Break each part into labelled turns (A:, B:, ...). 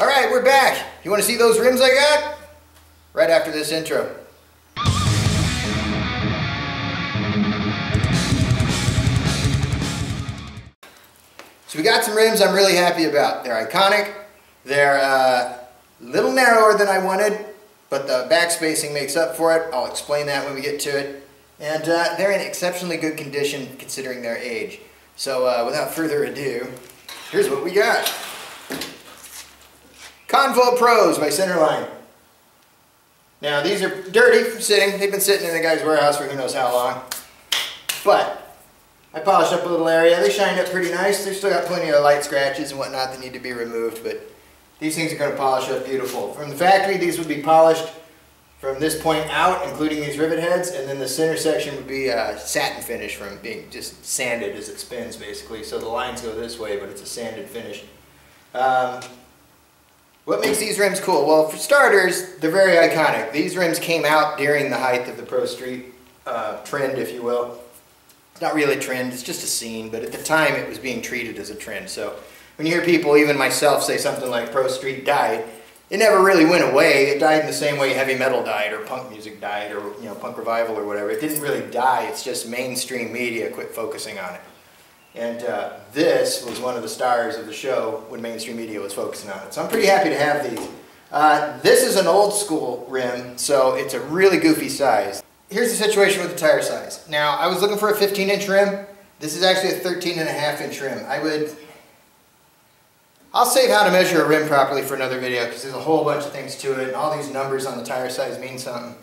A: All right, we're back. You want to see those rims I got? Right after this intro. So we got some rims I'm really happy about. They're iconic. They're a uh, little narrower than I wanted, but the back spacing makes up for it. I'll explain that when we get to it. And uh, they're in exceptionally good condition considering their age. So uh, without further ado, here's what we got. Convo Pros by Centerline. Now these are dirty from sitting. They've been sitting in the guy's warehouse for who knows how long. But I polished up a little area. They shined up pretty nice. They've still got plenty of light scratches and whatnot that need to be removed, but these things are going to polish up beautiful. From the factory, these would be polished from this point out, including these rivet heads, and then the center section would be a satin finish from being just sanded as it spins, basically. So the lines go this way, but it's a sanded finish. Um, what makes these rims cool? Well, for starters, they're very iconic. These rims came out during the height of the Pro Street uh, trend, if you will It's not really a trend, it's just a scene, but at the time it was being treated as a trend. So when you hear people, even myself, say something like Pro Street died, it never really went away. It died in the same way heavy metal died or punk music died or you know punk revival or whatever. It didn't really die. It's just mainstream media quit focusing on it. And uh, this was one of the stars of the show when mainstream media was focusing on it. So I'm pretty happy to have these. Uh, this is an old school rim, so it's a really goofy size here's the situation with the tire size. Now, I was looking for a 15 inch rim. This is actually a 13 and a half inch rim. I would, I'll save how to measure a rim properly for another video because there's a whole bunch of things to it and all these numbers on the tire size mean something.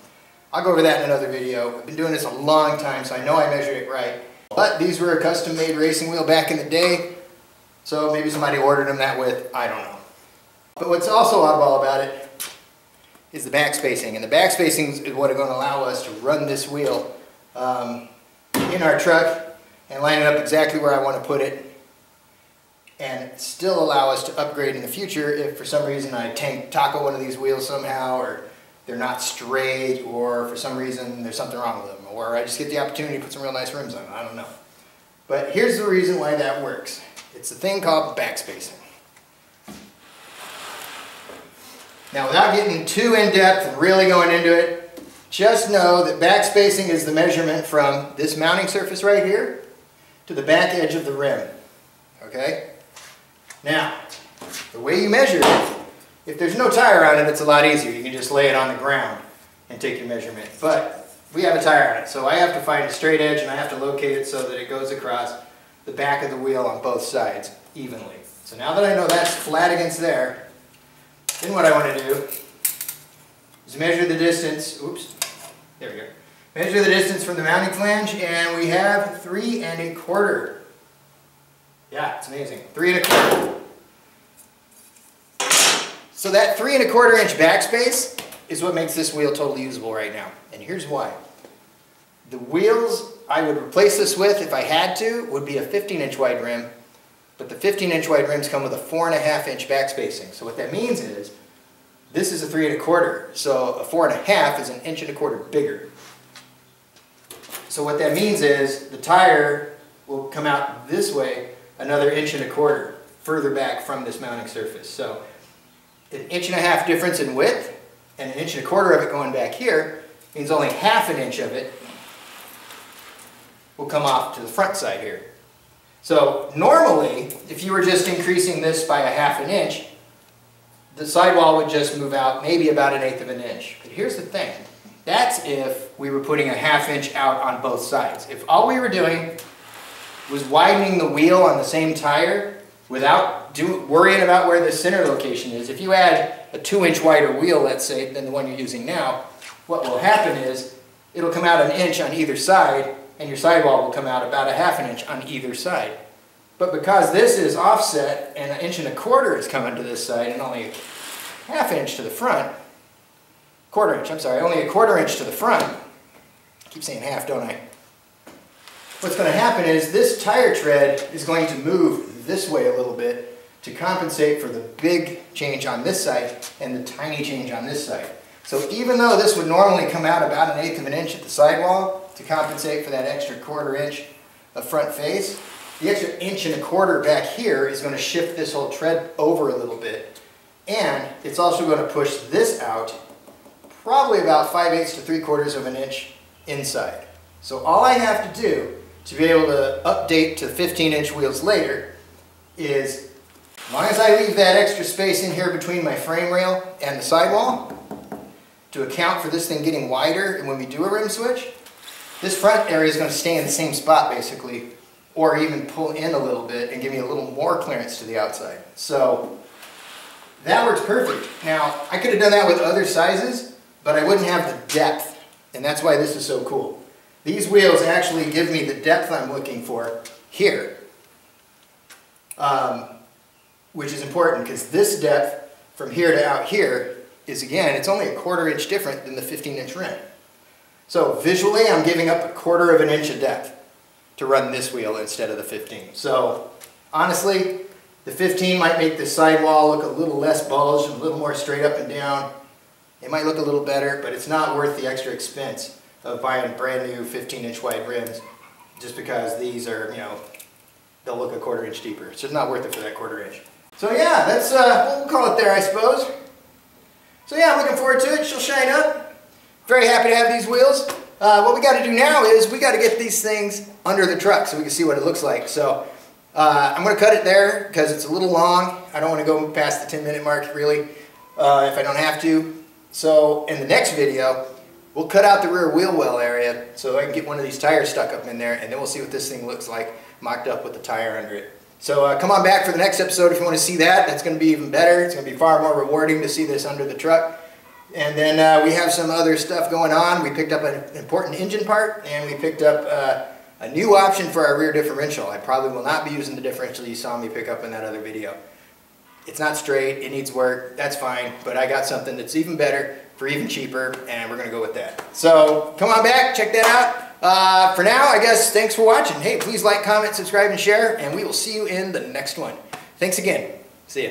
A: I'll go over that in another video. I've been doing this a long time so I know I measured it right. But these were a custom made racing wheel back in the day. So maybe somebody ordered them that width, I don't know. But what's also oddball about it is the back spacing. And the back spacing is what are going to allow us to run this wheel um, in our truck and line it up exactly where I want to put it and still allow us to upgrade in the future if for some reason I tank taco one of these wheels somehow or they're not straight or for some reason there's something wrong with them or I just get the opportunity to put some real nice rims on them. I don't know. But here's the reason why that works. It's a thing called backspacing. Now without getting too in-depth and really going into it, just know that backspacing is the measurement from this mounting surface right here to the back edge of the rim. Okay? Now, the way you measure it, if there's no tire on it, it's a lot easier. You can just lay it on the ground and take your measurement. But we have a tire on it, so I have to find a straight edge and I have to locate it so that it goes across the back of the wheel on both sides evenly. So now that I know that's flat against there, then what I want to do is measure the distance, oops, there we go. Measure the distance from the mounting flange and we have three and a quarter. Yeah, it's amazing. Three and a quarter. So that three and a quarter inch backspace is what makes this wheel totally usable right now. And here's why. The wheels I would replace this with if I had to would be a 15 inch wide rim but the 15 inch wide rims come with a four and a half inch back spacing. So what that means is, this is a three and a quarter. So a four and a half is an inch and a quarter bigger. So what that means is the tire will come out this way another inch and a quarter further back from this mounting surface. So an inch and a half difference in width and an inch and a quarter of it going back here means only half an inch of it will come off to the front side here. So normally, if you were just increasing this by a half an inch, the sidewall would just move out maybe about an eighth of an inch. But here's the thing. That's if we were putting a half inch out on both sides. If all we were doing was widening the wheel on the same tire without do, worrying about where the center location is, if you add a two inch wider wheel, let's say, than the one you're using now, what will happen is it'll come out an inch on either side and your sidewall will come out about a half an inch on either side. But because this is offset and an inch and a quarter is coming to this side and only a half inch to the front, quarter inch, I'm sorry, only a quarter inch to the front, I keep saying half, don't I? What's going to happen is this tire tread is going to move this way a little bit to compensate for the big change on this side and the tiny change on this side. So even though this would normally come out about an eighth of an inch at the sidewall, to compensate for that extra quarter inch of front face. The extra inch and a quarter back here is going to shift this whole tread over a little bit And it's also going to push this out probably about 5 eighths to 3 quarters of an inch inside. So all I have to do to be able to update to 15 inch wheels later is, as long as I leave that extra space in here between my frame rail and the sidewall, to account for this thing getting wider and when we do a rim switch, this front area is going to stay in the same spot basically, or even pull in a little bit and give me a little more clearance to the outside. So that works perfect. Now, I could have done that with other sizes, but I wouldn't have the depth, and that's why this is so cool. These wheels actually give me the depth I'm looking for here, um, which is important because this depth from here to out here is again, it's only a quarter inch different than the 15 inch rim. So visually, I'm giving up a quarter of an inch of depth to run this wheel instead of the 15. So honestly, the 15 might make the sidewall look a little less bulged and a little more straight up and down. It might look a little better, but it's not worth the extra expense of buying brand new 15 inch wide rims just because these are, you know, they'll look a quarter inch deeper. It's not worth it for that quarter inch. So yeah, that's, uh, we'll call it there, I suppose. So yeah, I'm looking forward to it. She'll shine up. Very happy to have these wheels. Uh, what we got to do now is we got to get these things under the truck so we can see what it looks like. So uh, I'm going to cut it there because it's a little long. I don't want to go past the 10 minute mark really uh, if I don't have to. So in the next video, we'll cut out the rear wheel well area so I can get one of these tires stuck up in there and then we'll see what this thing looks like mocked up with the tire under it. So uh, come on back for the next episode if you want to see that. That's going to be even better. It's going to be far more rewarding to see this under the truck. And then uh, we have some other stuff going on. We picked up an important engine part and we picked up uh, a new option for our rear differential. I probably will not be using the differential you saw me pick up in that other video. It's not straight, it needs work, that's fine, but I got something that's even better for even cheaper and we're going to go with that. So come on back, check that out. Uh, for now, I guess, thanks for watching. Hey, please like, comment, subscribe, and share, and we will see you in the next one. Thanks again. See ya.